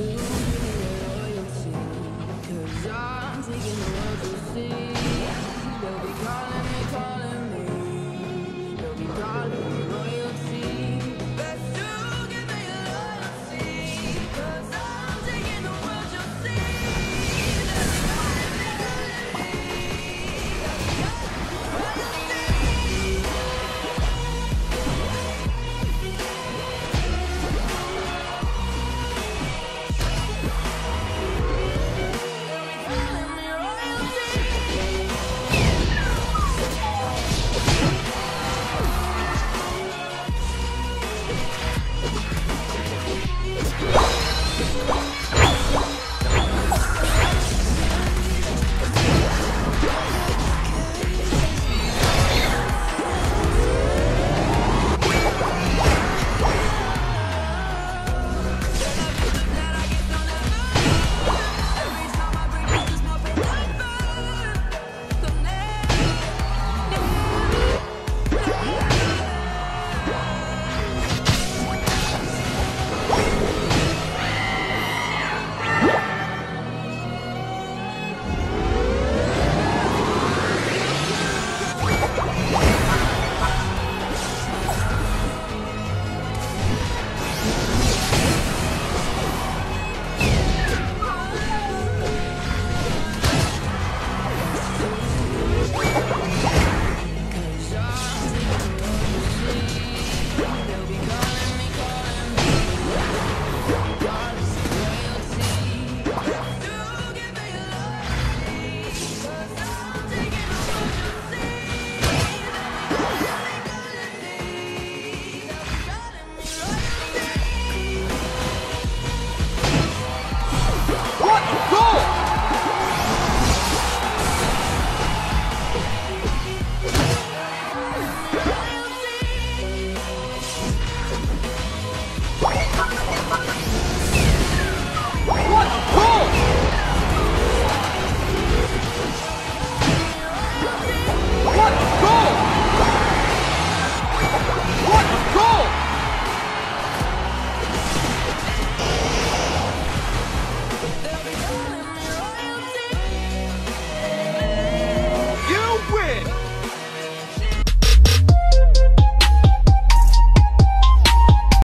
Cause I'm taking the world to see.